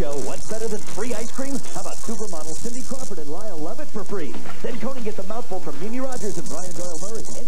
show, what's better than free ice cream? How about supermodel Cindy Crawford and Lyle Lovett for free? Then Conan gets a mouthful from Mimi Rogers and Brian Doyle Murray.